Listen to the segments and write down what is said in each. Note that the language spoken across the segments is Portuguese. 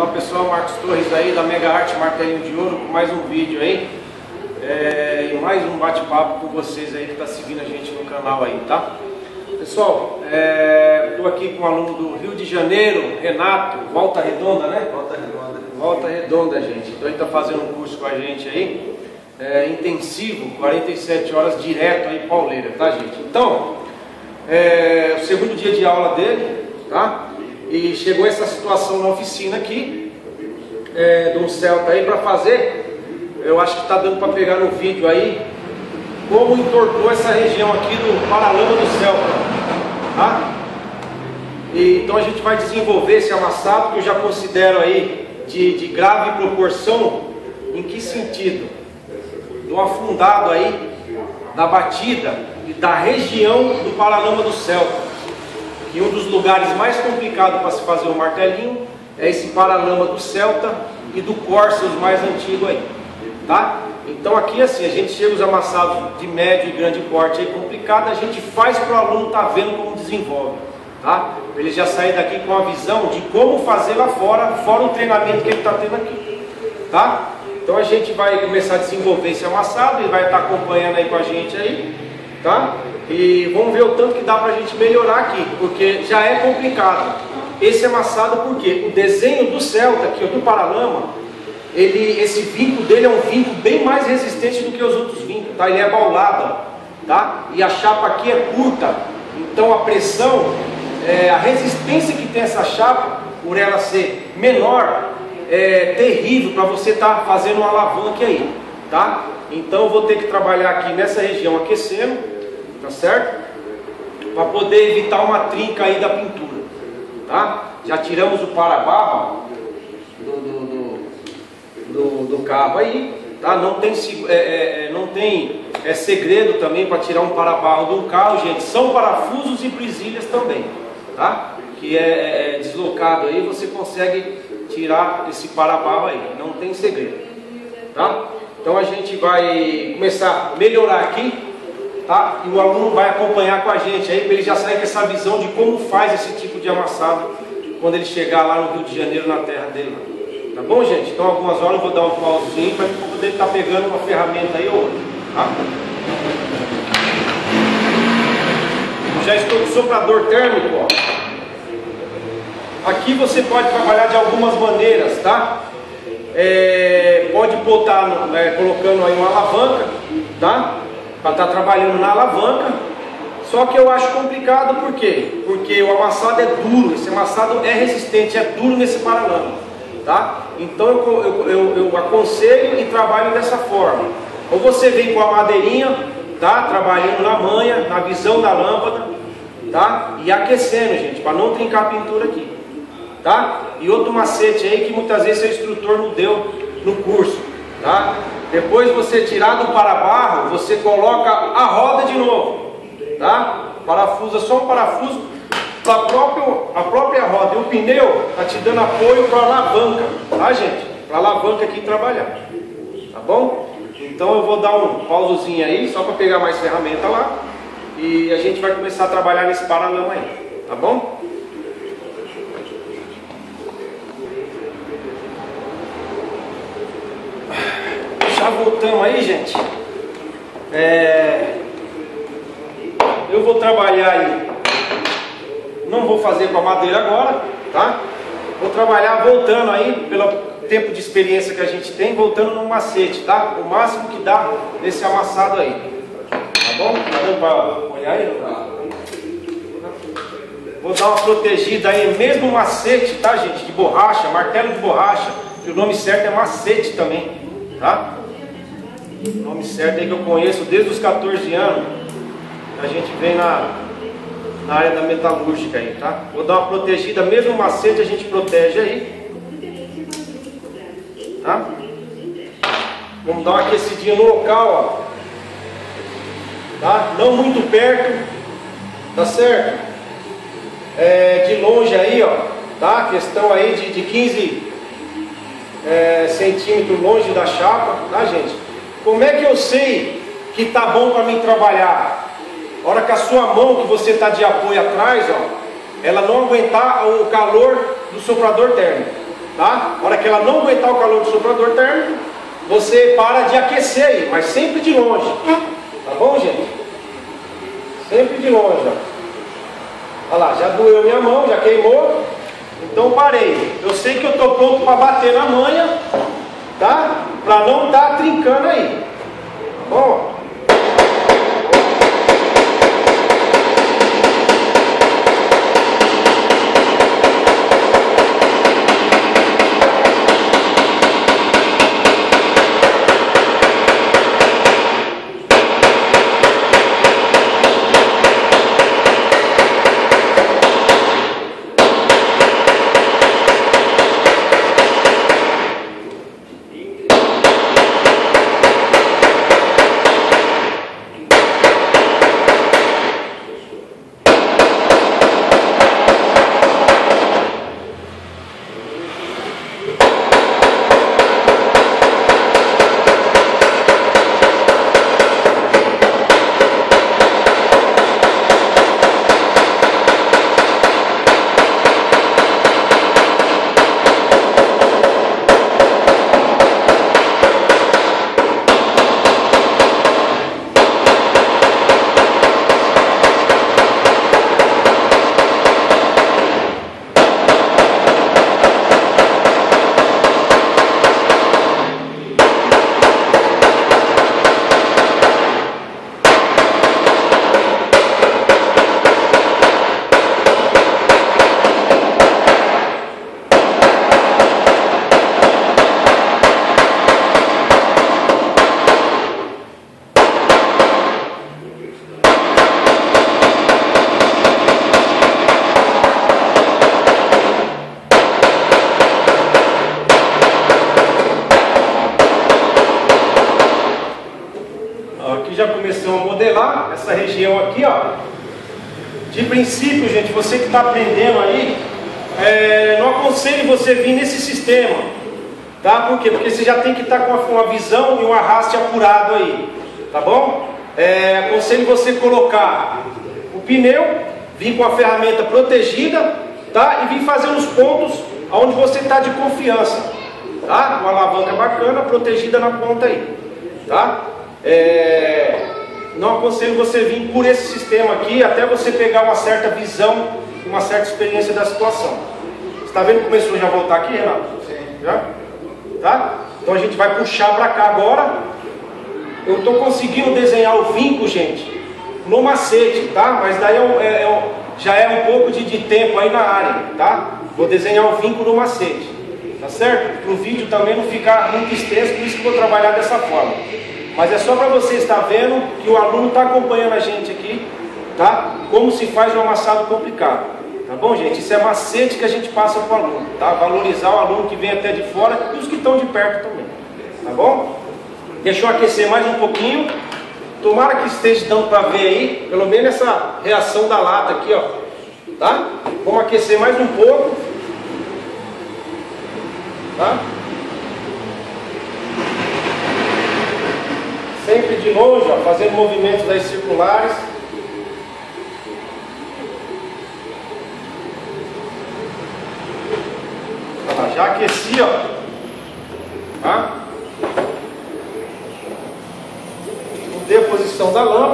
Olá pessoal, Marcos Torres aí da Mega Arte Martelinho de Ouro com mais um vídeo aí é, e mais um bate-papo com vocês aí que está seguindo a gente no canal aí, tá? Pessoal, estou é, aqui com um aluno do Rio de Janeiro, Renato, Volta Redonda, né? Volta Redonda. Volta Redonda, gente. Então ele está fazendo um curso com a gente aí, é, intensivo, 47 horas direto aí pauleira, tá gente? Então, é, o segundo dia de aula dele, tá? E chegou essa situação na oficina aqui, é, um Celta aí para fazer, eu acho que está dando para pegar no vídeo aí, como entortou essa região aqui do paralama do Celta, tá? E, então a gente vai desenvolver esse amassado que eu já considero aí de, de grave proporção, em que sentido? Do afundado aí, da batida e da região do paralama do Celta que um dos lugares mais complicados para se fazer o martelinho é esse paralama do Celta e do Corsa, os mais antigos aí, tá? Então aqui assim, a gente chega os amassados de médio e grande porte aí complicado, a gente faz para o aluno estar tá vendo como desenvolve, tá? Ele já sair daqui com a visão de como fazer lá fora, fora o treinamento que ele está tendo aqui, tá? Então a gente vai começar a desenvolver esse amassado, ele vai estar tá acompanhando aí com a gente aí, tá? E vamos ver o tanto que dá para a gente melhorar aqui, porque já é complicado. Esse amassado, porque o desenho do Celta, aqui, do Paralama, ele, esse vinco dele é um vinco bem mais resistente do que os outros vincos, tá? Ele é baulado, tá? E a chapa aqui é curta, então a pressão, é, a resistência que tem essa chapa, por ela ser menor, é terrível para você estar tá fazendo uma alavanca aí, tá? Então vou ter que trabalhar aqui nessa região aquecendo, tá certo? Para poder evitar uma trinca aí da pintura, tá? Já tiramos o para-barro do, do, do, do, carro aí, tá? Não tem, é, é, é, não tem é, segredo também para tirar um para-barro de um carro, gente. São parafusos e presilhas também, tá? Que é, é, é deslocado aí, você consegue tirar esse para-barro aí, não tem segredo, tá? Então a gente vai começar a melhorar aqui tá? E o aluno vai acompanhar com a gente aí, para ele já sair com essa visão de como faz esse tipo de amassado quando ele chegar lá no Rio de Janeiro, na terra dele. Tá bom, gente? Então, algumas horas eu vou dar um pauzinho para poder estar tá pegando uma ferramenta aí ou outra, tá? Já estou com soprador térmico, ó. Aqui você pode trabalhar de algumas maneiras, tá? É, pode botar, né, colocando aí uma alavanca, tá? Para estar tá trabalhando na alavanca. Só que eu acho complicado por quê? Porque o amassado é duro, esse amassado é resistente, é duro nesse paralama. Tá? Então eu, eu, eu, eu aconselho e trabalho dessa forma. Ou você vem com a madeirinha, tá? trabalhando na manha, na visão da lâmpada, tá? e aquecendo, gente, para não trincar a pintura aqui. Tá? E outro macete aí que muitas vezes seu instrutor não deu no curso. Tá? Depois você tirar do para-barro, você coloca a roda de novo. Tá? Parafusa só um parafuso para a própria roda. E o pneu está te dando apoio para a alavanca. Tá, gente? Para a alavanca aqui trabalhar. Tá bom? Então eu vou dar um pausozinho aí, só para pegar mais ferramenta lá. E a gente vai começar a trabalhar nesse paralama aí. Tá bom? Já voltamos aí, gente. É... Eu vou trabalhar aí. Não vou fazer com a madeira agora, tá? Vou trabalhar voltando aí, pelo tempo de experiência que a gente tem, voltando no macete, tá? O máximo que dá nesse amassado aí. Tá bom? Tá dando para olhar aí? Vou dar uma protegida aí, mesmo macete, tá, gente? De borracha, martelo de borracha. Que o nome certo é macete também, tá? O nome certo aí que eu conheço desde os 14 anos. A gente vem na, na área da metalúrgica aí, tá? Vou dar uma protegida, mesmo macete a gente protege aí. Tá? Vamos dar uma aquecidinha no local, ó. Tá? Não muito perto, tá certo? É, de longe aí, ó, tá? Questão aí de, de 15 é, centímetros longe da chapa, tá gente? Como é que eu sei que está bom para mim trabalhar? Hora que a sua mão que você está de apoio atrás, ó, ela não aguentar o calor do soprador térmico. tá? Hora que ela não aguentar o calor do soprador térmico, você para de aquecer aí, mas sempre de longe. Tá bom, gente? Sempre de longe, ó. Olha lá, já doeu minha mão, já queimou. Então parei. Eu sei que eu estou pronto para bater na manha, tá? Para não estar tá trincando aí. Tá bom? já começamos a modelar essa região aqui, ó. De princípio, gente, você que está aprendendo aí, é, não aconselho você vir nesse sistema, tá? Por quê? Porque você já tem que estar tá com uma visão e um arraste apurado aí, tá bom? É, aconselho você colocar o pneu, vir com a ferramenta protegida, tá? E vir fazer os pontos onde você está de confiança, tá? Uma alavanca bacana, protegida na ponta aí, tá? É, não aconselho você vir por esse sistema aqui até você pegar uma certa visão, uma certa experiência da situação. Você está vendo que começou já a voltar aqui, Renato? Sim. Já? Tá? Então a gente vai puxar para cá agora. Eu estou conseguindo desenhar o vinco, gente, no macete, tá? Mas daí é, é, é, já é um pouco de, de tempo aí na área, tá? Vou desenhar o vinco no macete, tá certo? Para o vídeo também não ficar muito extenso, por isso que vou trabalhar dessa forma. Mas é só para você estar vendo que o aluno está acompanhando a gente aqui, tá? Como se faz um amassado complicado. Tá bom, gente? Isso é macete que a gente passa para o aluno, tá? Valorizar o aluno que vem até de fora e os que estão de perto também. Tá bom? Deixa eu aquecer mais um pouquinho. Tomara que esteja dando para ver aí, pelo menos essa reação da lata aqui, ó. Tá? Vamos aquecer mais um pouco. Tá? Sempre de longe, ó, fazendo movimentos aí circulares. já aqueci, ó. Tá? Mudei a posição da lâmpada.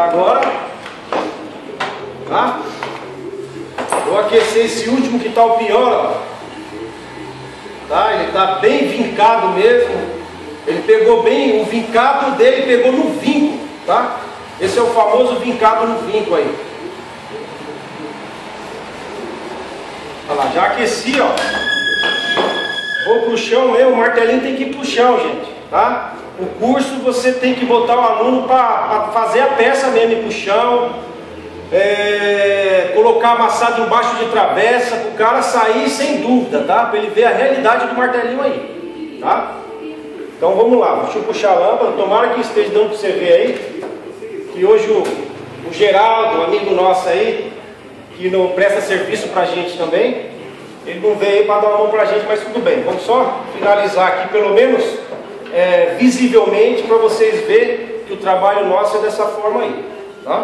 Cá agora. Tá? Vou aquecer esse último que está o pior, ó. Tá? Ele está bem vincado mesmo. Ele pegou bem, o vincado dele pegou no vinco, tá? Esse é o famoso vincado no vinco aí. Olha lá, já aqueci, ó. Vou pro chão mesmo, o martelinho tem que ir pro chão, gente, tá? O curso você tem que botar o aluno para fazer a peça mesmo, ir pro chão, é, colocar amassado embaixo de travessa, para o cara sair sem dúvida, tá? Para ele ver a realidade do martelinho aí, tá? Então vamos lá, deixa eu puxar a lâmpada, tomara que esteja dando para você ver aí, que hoje o, o Geraldo, amigo nosso aí, que não presta serviço para a gente também, ele não veio para dar uma mão para a gente, mas tudo bem. Vamos só finalizar aqui, pelo menos é, visivelmente, para vocês verem que o trabalho nosso é dessa forma aí. Tá?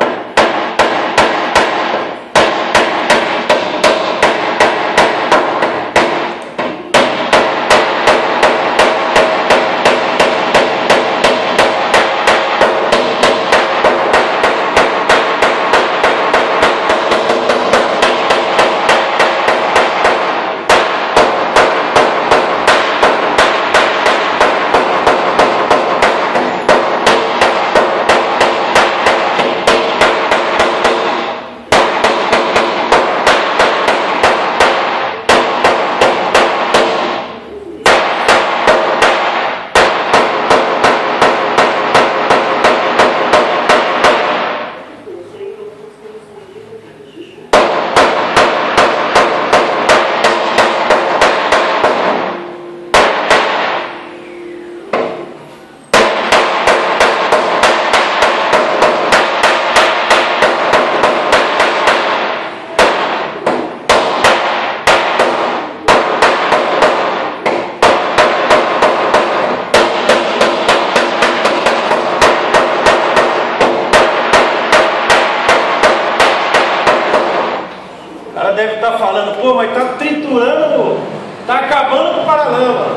pô, mas tá triturando, tá acabando com o paralama.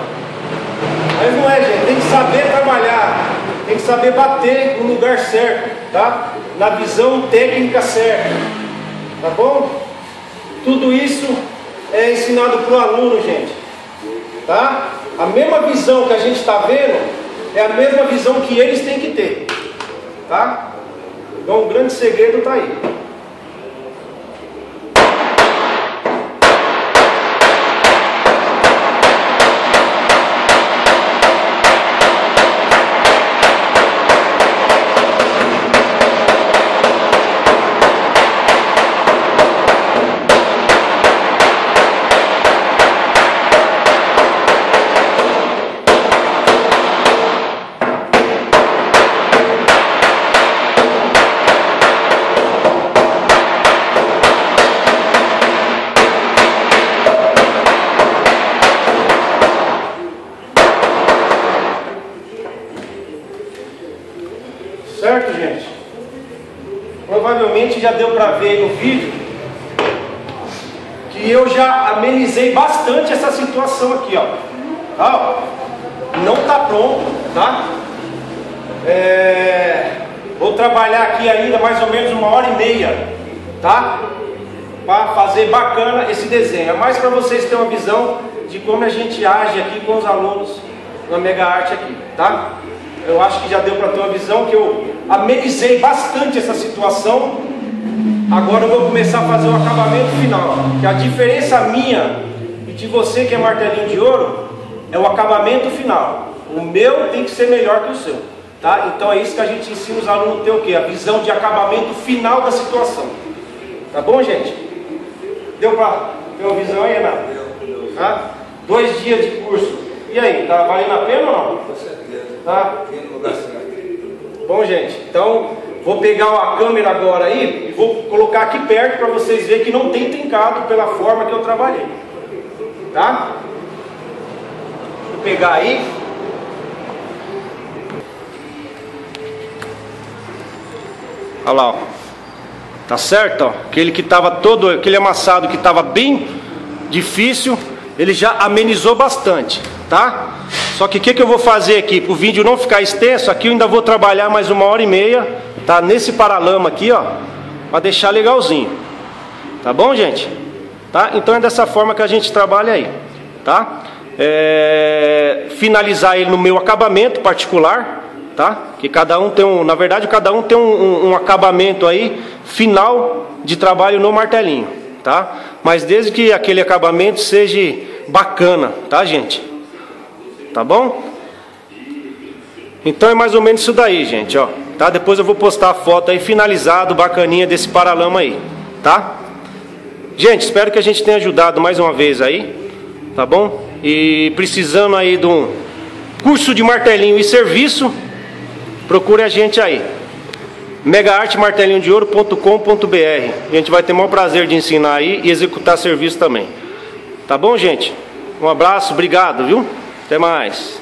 Mas não é, gente, tem que saber trabalhar, tem que saber bater no lugar certo, tá? Na visão técnica certa, tá bom? Tudo isso é ensinado para o aluno, gente, tá? A mesma visão que a gente está vendo é a mesma visão que eles têm que ter, tá? Então o grande segredo está aí. Já deu para ver no vídeo que eu já amenizei bastante essa situação aqui, ó. Tá, ó. Não está pronto, tá? É... Vou trabalhar aqui ainda mais ou menos uma hora e meia, tá? Para fazer bacana esse desenho. É mais para vocês terem uma visão de como a gente age aqui com os alunos na Mega Arte aqui, tá? Eu acho que já deu para ter uma visão que eu amenizei bastante essa situação Agora eu vou começar a fazer o acabamento final. Que a diferença minha e de você que é martelinho de ouro é o acabamento final. O meu tem que ser melhor que o seu. Tá? Então é isso que a gente ensina os alunos a ter o quê? A visão de acabamento final da situação. Tá bom, gente? Deu para ter uma visão aí, Renato? Tá? Dois dias de curso. E aí, tá valendo a pena ou não? Com certeza. Tá? Bom, gente, então Vou pegar a câmera agora aí e vou colocar aqui perto para vocês verem que não tem trincado pela forma que eu trabalhei. Tá? Vou pegar aí. Olha lá, ó. Tá certo? Ó. Aquele que estava todo, aquele amassado que estava bem difícil, ele já amenizou bastante, tá? Só que o que, que eu vou fazer aqui? Para o vídeo não ficar extenso, aqui eu ainda vou trabalhar mais uma hora e meia tá? Nesse paralama aqui, ó, para deixar legalzinho. Tá bom, gente? Tá? Então é dessa forma que a gente trabalha aí, tá? É, finalizar ele no meu acabamento particular, tá? Que cada um tem um, na verdade, cada um tem um, um, um acabamento aí final de trabalho no martelinho, tá? Mas desde que aquele acabamento seja bacana, tá, gente? Tá bom? Então é mais ou menos isso daí, gente, ó. Tá? Depois eu vou postar a foto aí finalizado, bacaninha desse paralama aí, tá? Gente, espero que a gente tenha ajudado mais uma vez aí, tá bom? E precisando aí de um curso de martelinho e serviço, procure a gente aí. megaartemartelinhoddeouro.com.br A gente vai ter o maior prazer de ensinar aí e executar serviço também. Tá bom, gente? Um abraço, obrigado, viu? Até mais.